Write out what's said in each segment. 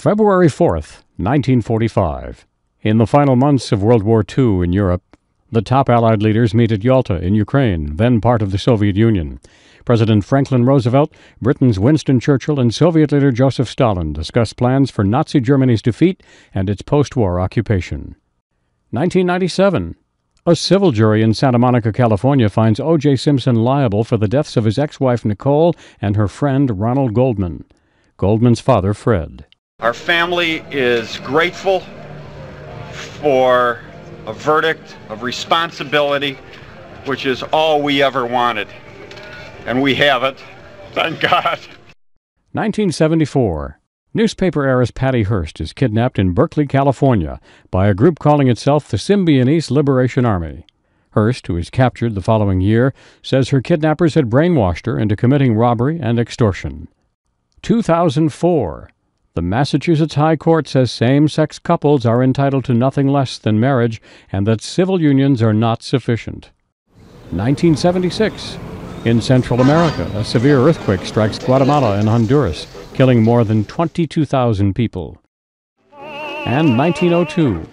February 4th, 1945. In the final months of World War II in Europe, the top Allied leaders meet at Yalta in Ukraine, then part of the Soviet Union. President Franklin Roosevelt, Britain's Winston Churchill, and Soviet leader Joseph Stalin discuss plans for Nazi Germany's defeat and its post war occupation. 1997. A civil jury in Santa Monica, California finds O.J. Simpson liable for the deaths of his ex wife Nicole and her friend Ronald Goldman. Goldman's father, Fred. Our family is grateful for a verdict of responsibility, which is all we ever wanted. And we have it. Thank God. 1974. Newspaper heiress Patty Hearst is kidnapped in Berkeley, California, by a group calling itself the Symbionese Liberation Army. Hearst, who is captured the following year, says her kidnappers had brainwashed her into committing robbery and extortion. 2004. The Massachusetts High Court says same sex couples are entitled to nothing less than marriage and that civil unions are not sufficient. 1976. In Central America, a severe earthquake strikes Guatemala and Honduras, killing more than 22,000 people. And 1902.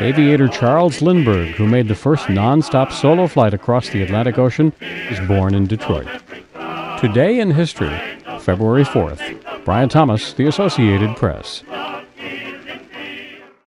Aviator Charles Lindbergh, who made the first non-stop solo flight across the Atlantic Ocean, was born in Detroit. Today in History, February 4th. Brian Thomas, The Associated Press.